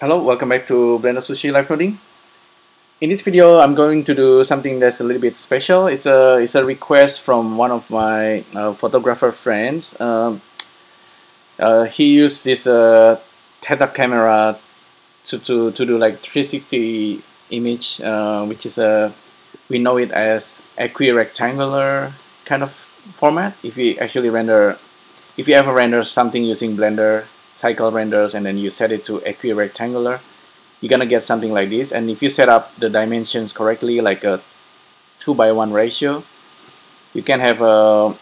Hello, welcome back to Blender Sushi Live Noding. In this video, I'm going to do something that's a little bit special. It's a it's a request from one of my uh, photographer friends. Um, uh, he used this uh, Theta camera to, to, to do like 360 image, uh, which is a we know it as equi-rectangular kind of format. If you actually render, if you ever render something using Blender cycle renders and then you set it to equirectangular, you're gonna get something like this. And if you set up the dimensions correctly, like a two by one ratio, you can have a uh,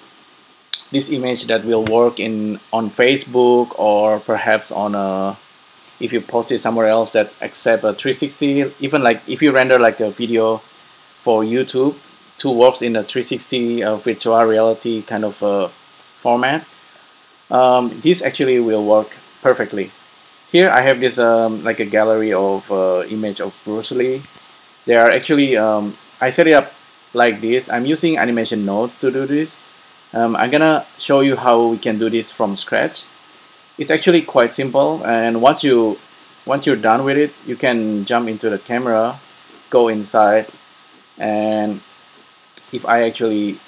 this image that will work in on Facebook or perhaps on a if you post it somewhere else that accept a 360 even like if you render like a video for YouTube to works in a 360 uh, virtual reality kind of uh, format um, this actually will work perfectly. Here I have this um, like a gallery of uh, image of Bruce Lee. They are actually, um, I set it up like this. I'm using animation nodes to do this. Um, I'm gonna show you how we can do this from scratch. It's actually quite simple and once you once you're done with it, you can jump into the camera, go inside, and if I actually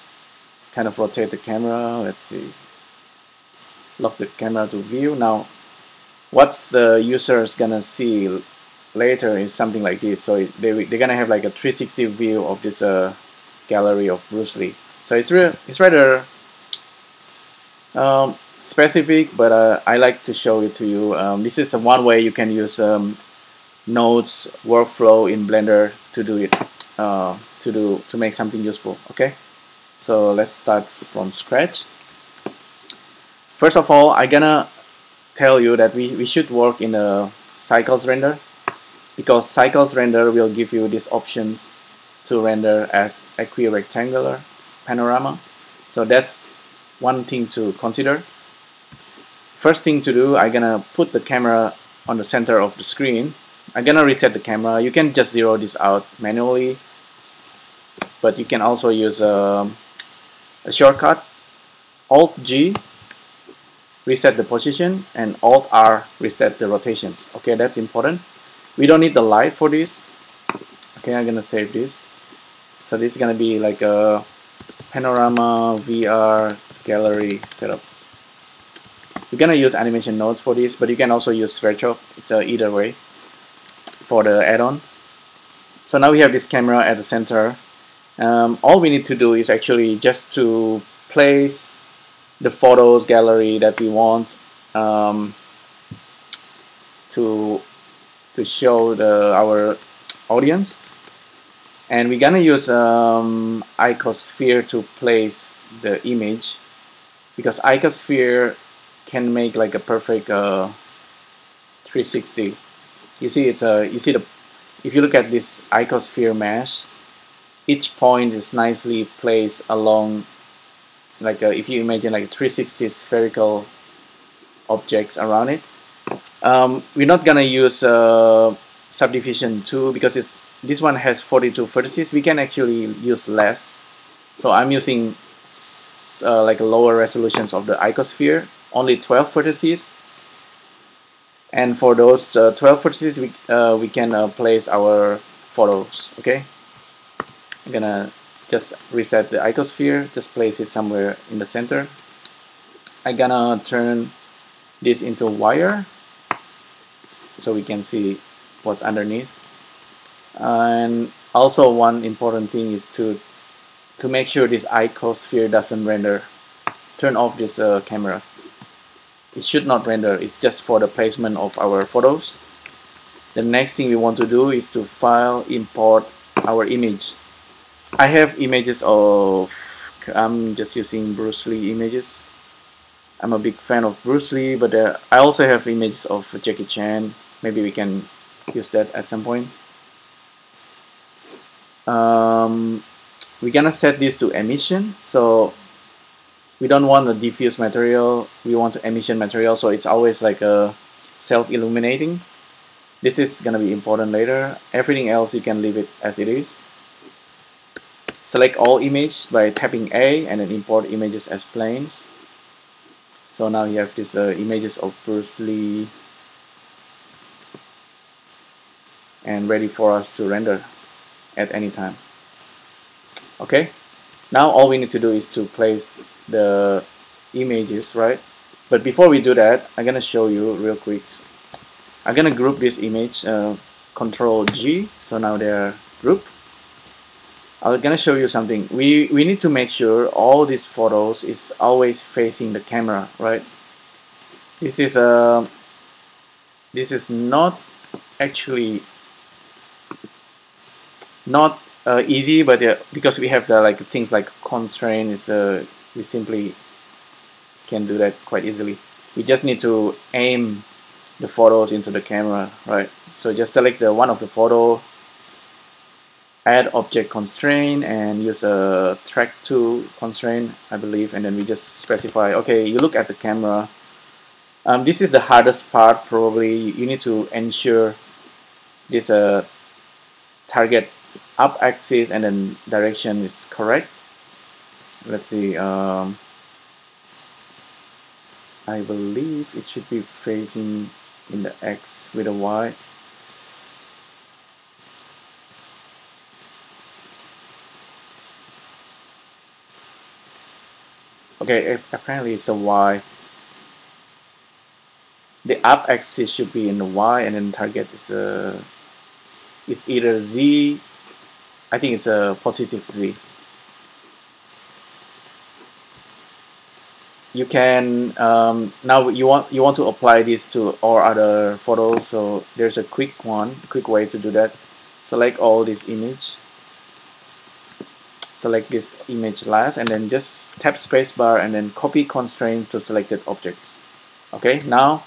kind of rotate the camera, let's see, lock the camera to view. Now what's the user is gonna see later is something like this. So they they're gonna have like a 360 view of this uh, gallery of Bruce Lee. So it's real it's rather um, specific, but uh, I like to show it to you. Um, this is one way you can use um, nodes workflow in Blender to do it uh, to do to make something useful. Okay, so let's start from scratch. First of all, I'm gonna tell you that we, we should work in a cycles render because cycles render will give you these options to render as equirectangular panorama. So that's one thing to consider. First thing to do, I'm gonna put the camera on the center of the screen. I'm gonna reset the camera. You can just zero this out manually, but you can also use a, a shortcut, Alt G reset the position and Alt R reset the rotations. Okay, that's important. We don't need the light for this. Okay, I'm gonna save this. So this is gonna be like a panorama VR gallery setup. You're gonna use animation nodes for this, but you can also use. It's uh, either way for the add-on. So now we have this camera at the center. Um, all we need to do is actually just to place the photos gallery that we want um, to to show the our audience. And we're gonna use um, icosphere to place the image because icosphere can make like a perfect uh, 360 you see it's a you see the if you look at this icosphere mesh each point is nicely placed along like uh, if you imagine like 360 spherical objects around it. Um, we're not gonna use uh, subdivision 2 because it's this one has 42 vertices. We can actually use less. So I'm using uh, like lower resolutions of the icosphere, only 12 vertices. And for those uh, 12 vertices, we, uh, we can uh, place our photos, okay? I'm gonna just reset the icosphere just place it somewhere in the center. I'm gonna turn this into wire so we can see what's underneath. And also one important thing is to to make sure this icosphere doesn't render turn off this uh, camera. It should not render it's just for the placement of our photos. The next thing we want to do is to file import our image I have images of I'm just using Bruce Lee images. I'm a big fan of Bruce Lee but uh, I also have images of Jackie Chan. Maybe we can use that at some point. Um, we're gonna set this to emission so we don't want a diffuse material. We want emission material so it's always like a self-illuminating. This is gonna be important later. Everything else you can leave it as it is Select all image by tapping A and then import images as planes. So now you have these uh, images of Bruce Lee. and ready for us to render at any time. Okay? Now all we need to do is to place the images right? But before we do that I'm gonna show you real quick. I'm gonna group this image uh, control G. So now they're grouped I'm gonna show you something. We we need to make sure all these photos is always facing the camera right? This is a uh, this is not actually not uh, easy but uh, because we have the like things like constraint is uh, we simply can do that quite easily. We just need to aim the photos into the camera right? So just select the one of the photo add object constraint and use a track to constraint I believe and then we just specify okay you look at the camera. Um, this is the hardest part probably. You need to ensure this uh, target up axis and then direction is correct. Let's see um, I believe it should be facing in the X with a Y okay apparently it's a Y. The up axis should be in the Y and then target is a it's either Z I think it's a positive Z. You can um, now you want you want to apply this to all other photos so there's a quick one quick way to do that. Select all this image select this image last and then just tap spacebar and then copy constraint to selected objects. Okay now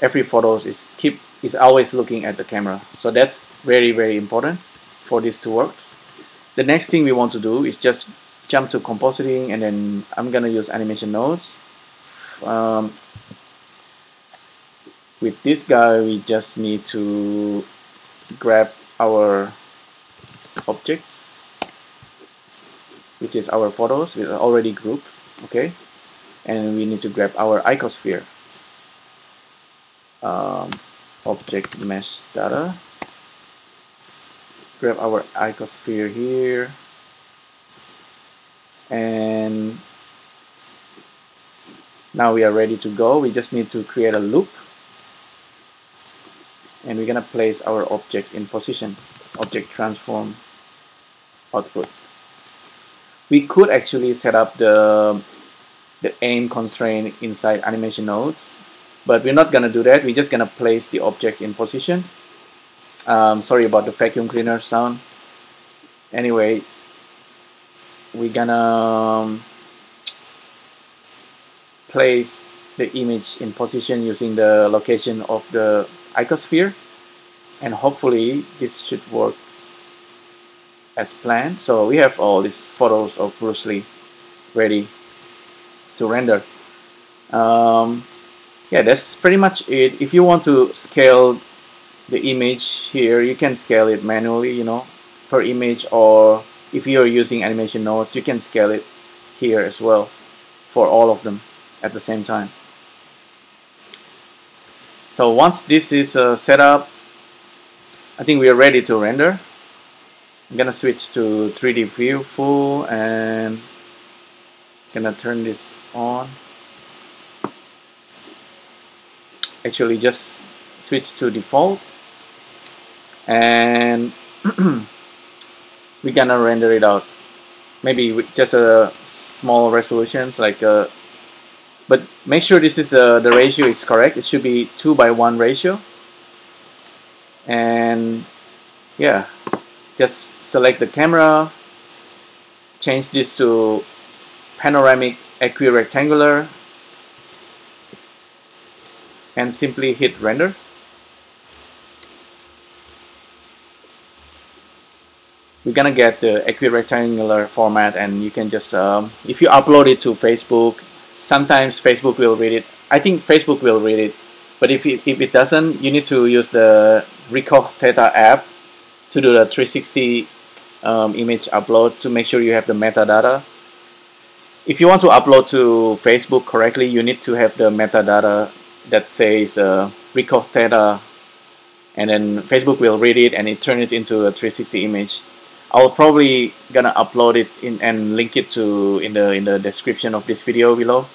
every photos is keep is always looking at the camera. So that's very very important for this to work. The next thing we want to do is just jump to compositing and then I'm gonna use animation nodes. Um, with this guy we just need to grab our objects which is our photos we already grouped okay? And we need to grab our icosphere. Um, object mesh data. Grab our icosphere here. And now we are ready to go. We just need to create a loop. And we're gonna place our objects in position. Object transform output we could actually set up the the aim constraint inside animation nodes but we're not gonna do that. We're just gonna place the objects in position. Um, sorry about the vacuum cleaner sound. Anyway we're gonna um, place the image in position using the location of the icosphere and hopefully this should work as planned. So we have all these photos of Bruce Lee ready to render. Um, yeah that's pretty much it. If you want to scale the image here you can scale it manually you know per image or if you're using animation nodes you can scale it here as well for all of them at the same time. So once this is uh, set up I think we are ready to render I'm gonna switch to 3D view full and gonna turn this on. Actually just switch to default. And we're gonna render it out. Maybe with just a small resolutions like a uh, but make sure this is uh, the ratio is correct. It should be 2 by 1 ratio. And yeah just select the camera change this to panoramic equirectangular and simply hit render. We're gonna get the equirectangular format and you can just, um, if you upload it to Facebook, sometimes Facebook will read it. I think Facebook will read it, but if it, if it doesn't, you need to use the Ricoh Theta app to do the 360 um, image upload to make sure you have the metadata. If you want to upload to Facebook correctly, you need to have the metadata that says uh, Ricoh Theta and then Facebook will read it and it turn it into a 360 image I'll probably gonna upload it in and link it to in the in the description of this video below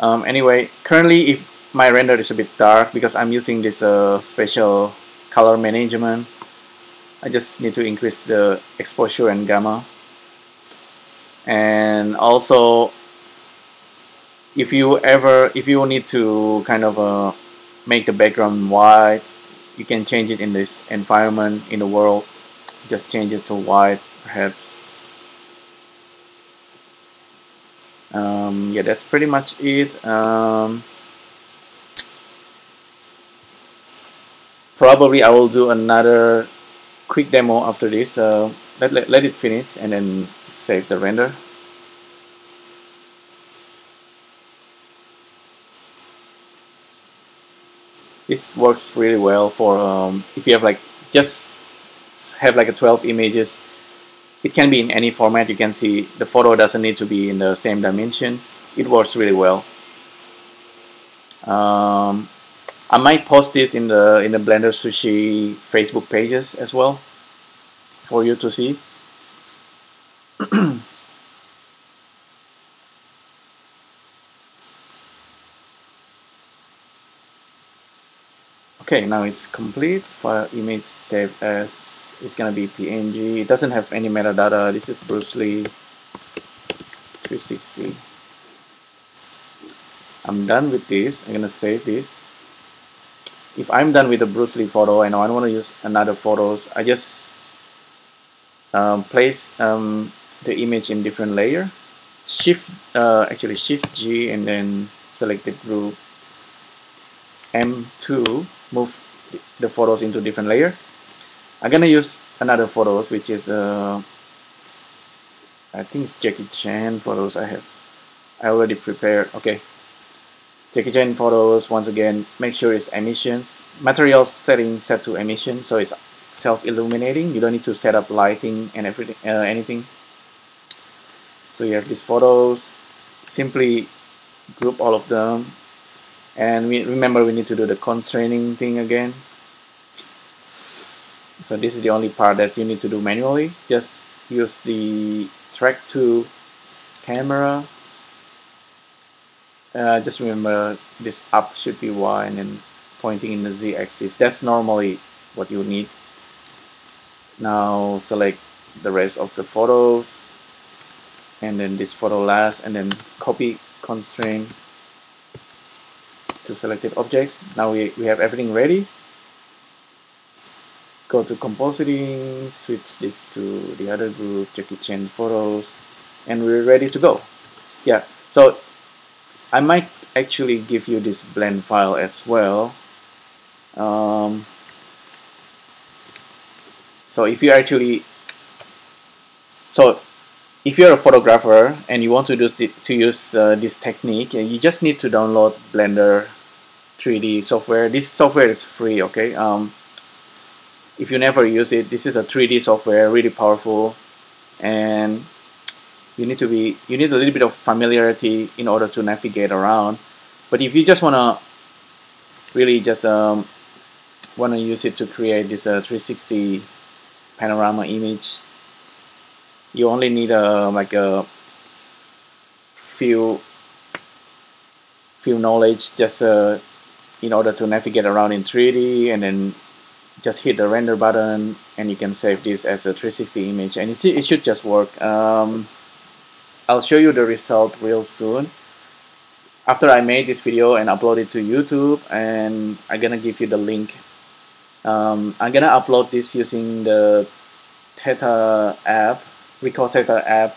um, anyway currently if my render is a bit dark because I'm using this uh, special color management. I just need to increase the exposure and gamma. And also if you ever if you need to kind of uh, make the background white you can change it in this environment in the world. Just change it to white perhaps. Um, yeah that's pretty much it. Um, probably I will do another quick demo after this. Uh, let, let, let it finish and then save the render. This works really well for um, if you have like just have like a 12 images. It can be in any format. You can see the photo doesn't need to be in the same dimensions. It works really well. Um, I might post this in the in the Blender Sushi Facebook pages as well for you to see. Okay now it's complete. File image saved as it's gonna be png it doesn't have any metadata. This is Bruce Lee 360 I'm done with this. I'm gonna save this if I'm done with the Bruce Lee photo and I don't want to use another photos I just um, place um, the image in different layer. Shift uh, actually shift G and then select the group. M2 move the photos into different layer. I'm gonna use another photos which is uh, I think it's Jackie Chan photos I have. I already prepared okay Jackie Chan photos once again make sure it's emissions. Materials setting set to emission so it's self-illuminating. You don't need to set up lighting and everything uh, anything. So you have these photos. Simply group all of them. And we remember we need to do the constraining thing again. So this is the only part that you need to do manually. Just use the track to camera uh, just remember this up should be y and then pointing in the z-axis that's normally what you need now select the rest of the photos and then this photo last and then copy constraint to selected objects. Now we, we have everything ready. Go to compositing, switch this to the other group, Jackie Chan photos, and we're ready to go. Yeah, so I might actually give you this blend file as well. Um, so if you actually, so if you're a photographer and you want to, do to use uh, this technique, you just need to download Blender 3D software. This software is free, okay? Um, if you never use it, this is a 3D software, really powerful, and you need to be you need a little bit of familiarity in order to navigate around. But if you just wanna really just um, wanna use it to create this uh, 360 panorama image, you only need a like a few few knowledge just uh, in order to navigate around in 3D and then just hit the render button and you can save this as a 360 image and it should just work um, I'll show you the result real soon after I made this video and upload it to YouTube and I'm gonna give you the link um, I'm gonna upload this using the Theta app Ricoh Theta app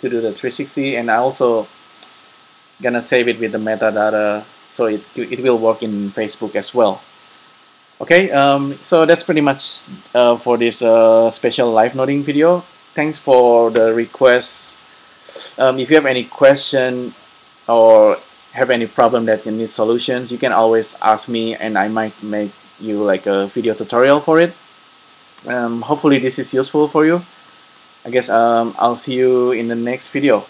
to do the 360 and I also gonna save it with the metadata so it, it will work in Facebook as well. Okay, um, so that's pretty much uh, for this uh, special live noding video. Thanks for the request. Um, if you have any question or have any problem that you need solutions, you can always ask me and I might make you like a video tutorial for it. Um, hopefully this is useful for you. I guess um, I'll see you in the next video.